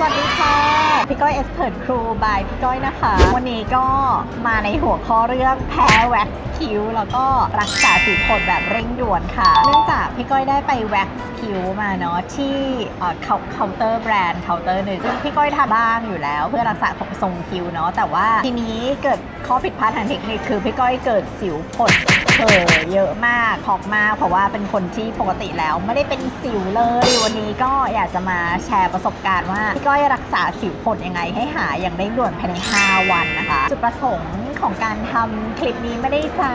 สวัสดีค่ะ พี่ก้อย Expert crew by พี่ก้อยนะคะ วันนี้ก็มาในหัวข้อเรื่องแพ้แว็กซ์คิ้ว แล้วก็รักษาสิวผดแบบเร่งด่วนค่ะ เนื่องจากพี่ก้อยได้ไปแว็กซ์คิ้วมาเนาะที่เคาเคาน์เตอร์แบรนด์เคาน์เตอร์หนึ่งซึ่งพี่ก้อยทำบ้างอยู่แล้ว เพื่อรักษาทรงคิ้วเนาะแต่ว่าทีนี้เกิด ข้อผิดพลาดทางเทคนิคคือพี่ก้อยเกิดสิวผดเห่อเยอะมากพอกมากเพราะว่าเป็นคนที่ปกติแล้วไม่ได้เป็นสิวเลย วันนี้ก็อยากจะมาแชร์ประสบการณ์ว่าพี่ก้อยรักษาสิวผดยังไงให้หายอย่างเร่งด่วนภายใน 5 วันนะคะ จุดประสงค์ของการทำคลิปนี้ไม่ได้จะ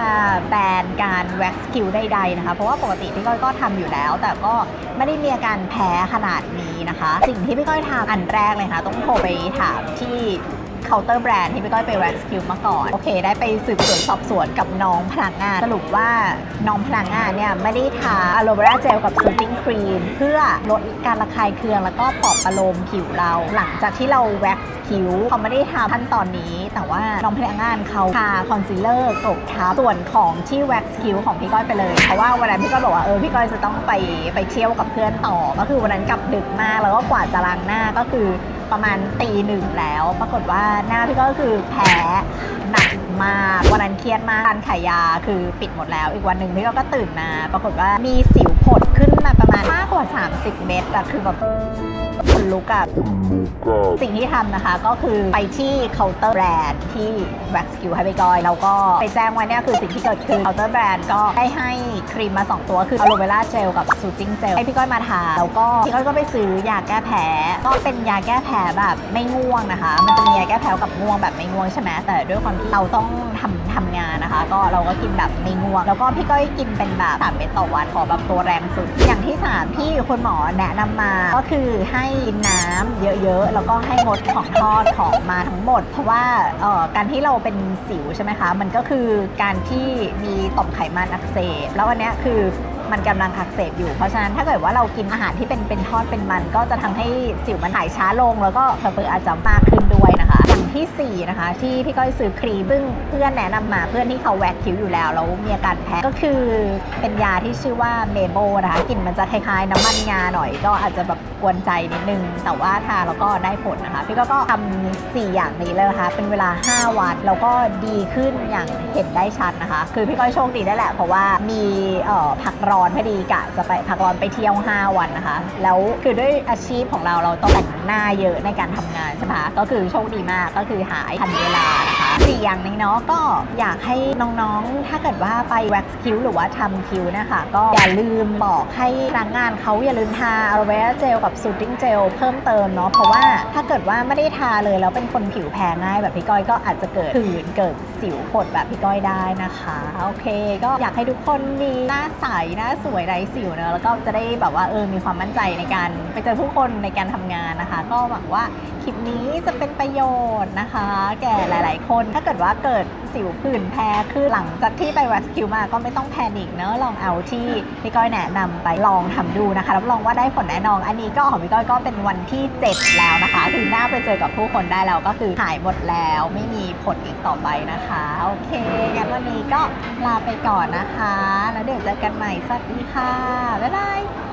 แบนการแว็กซ์คิ้วใดๆนะคะ เพราะว่าปกติพี่ก้อยก็ทำอยู่แล้ว แต่ก็ไม่ได้มีอาการแพ้ขนาดนี้นะคะ สิ่งที่พี่ก้อยทำอันแรกเลยค่ะต้องโทรไปถามที่ เคาน์เตอร์แบรนด์ที่พี่ก้อยไปแว็กซ์คิ้วมาก่อน โอเค ได้ไปสืบสวนสอบสวนกับน้องพนักงาน สรุปว่าน้องพนักงานเนี่ย ไม่ได้ทา aloe vera gel กับ soothing cream เพื่อลดการระคายเคืองแล้วก็ปลอบประโลมผิวเรา หลังจากที่เราแว็กซ์คิ้วเขาไม่ได้ทาขั้นตอนนี้ แต่ว่าน้องพนักงานเขาทาคอนซีลบทับส่วนของที่แว็กซ์คิ้วของพี่ก้อยไปเลย เพราะว่าวันนั้นพี่ก้อยบอกว่าเออพี่ก้อยจะต้องไปไปเที่ยวกับเพื่อนต่อ ก็คือวันนั้นกลับดึกมากแล้วก็กว่าจะล้างหน้าก็คือ ประมาณตีหนึ่งแล้ว ปรากฏว่าหน้าพี่ก็คือแพ้หนักมากวันนั้นเครียดมากร้านขายยาคือปิดหมดแล้ว อีกวันหนึ่งพี่ก็ก็ตื่นมา ปรากฏว่ามีสิวผดขึ้นมาประมาณมากกว่า 30 เม็ดอะคือแบบ ขนลุกอะสิ่งที่ทำนะคะก็คือไปที่เคาน์เตอร์แบรนด์ที่ wax คิ้วให้พี่ก้อย แล้วก็ไปแจ้งไว้เนี่ยคือสิ่งที่เกิดขึ้นเคาน์เตอร์แบรนด์ก็ได้ให้ครีมมา 2 ตัวคือ aloe vera gel กับ soothing gel ให้พี่ก้อยมาทาแล้วก็พี่ก้อยก็ไปซื้อยาแก้แพ้ก็เป็นยาแก้แพ้แบบไม่ง่วงนะคะ มันจะมียาแก้แพ้กับง่วงแบบไม่ง่วงใช่ไหมแต่ด้วยความที่เราต้องทำทำงานนะคะ ก็เราก็กินแบบไม่ง่วง แล้วก็พี่ก้อยกินเป็นแบบสามเม็ดต่อวันขอแบบตัวแรงสุด อย่างที่สามที่คุณหมอแนะนำมาก็คือให้กินน้ำเยอะๆ แล้วก็ให้งดของทอดของมันทั้งหมด เพราะว่าการที่เราเป็นสิวใช่ไหมคะ มันก็คือการที่มีต่อมไขมันอักเสบ แล้วอันนี้คือมันกำลังอักเสบอยู่ เพราะฉะนั้นถ้าเกิดว่าเรากินอาหารที่เป็นเป็นทอดเป็นมัน ก็จะทำให้สิวมันหายช้าลง แล้วก็เผลอๆอาจจะมากขึ้นด้วยนะคะ ที่สี่นะคะที่พี่ก้อยซื้อครีมซึ่งเพื่อนแนะนำมาเพื่อนที่เขาแวกคิ้วอยู่แล้วแล้วมีอาการแพ้ก็คือเป็นยาที่ชื่อว่าเมโบนะคะกลิ่นมันจะคล้ายๆ น้ำมันงาหน่อยก็อาจจะแบบกวนใจนิดนึง แต่ว่าทาแล้วก็ได้ผลนะคะ พี่ก็ก็ททำ4อย่างนี้เลยนะคะ เป็นเวลา 5 วันแล้วก็ดีขึ้นอย่างเห็นได้ชัดนะคะ คือพี่ก้อยโชคดีได้แหละ เพราะว่ามีเอ่อพักร้อนพอดีกะจะไปพักร้อนไปเที่ยว 5 วันนะคะ แล้วคือด้วยอาชีพของเราเราต้องแต่งหน้าเยอะในการทำงานใช่ไหมคะก็คือโชคดีมากก็คือหายทันเวลานะคะสี่อย่างนี้เนาะก็อยากให้น้องๆ ถ้าเกิดว่าไปแว็กซ์คิ้วหรือว่าทำคิ้วนะคะ ก็อย่าลืมบอกให้พนักงานเขาอย่าลืมทา aloe vera gel กับ soothing gel เพิ่มเติมเนาะเพราะว่าถ้าเกิดว่าไม่ได้ทาเลยแล้วเป็นคนผิวแพ้ง่ายแบบพี่ก้อยก็อาจจะเกิดผื่นเกิดสิวผดแบบพี่ก้อยได้นะคะโอเค ก็อยากให้ทุกคนมีหน้าใสหน้าสวยไร้สิวเนอะแล้วก็จะได้แบบว่าเออมีความมั่นใจในการไปเจอผู้คนในการทำงานนะคะ ก็หวังว่าคลิปนี้จะเป็นประโยชน์นะคะ แก่หลาย ๆ คน ถ้าเกิดว่าเกิดสิวผื่นแพ้คือหลังจากที่ไปวัสคิวมาก็ไม่ต้องแพนิคเนอะลองเอาที่พี่ก้อยแนะนำไปลองทำดูนะคะรับรองว่าได้ผลแน่นอน อันนี้ก็ของพี่ก้อยก็เป็นวันที่ 7 แล้วนะคะคือหน้าไปเจอกับผู้คนได้แล้วก็คือหายหมดแล้วไม่มีผลอีกต่อไปนะคะโอเคงั้นวันนี้ก็ลาไปก่อนนะคะ แล้วเดี๋ยวเจอกันใหม่สวัสดีค่ะบ๊ายบาย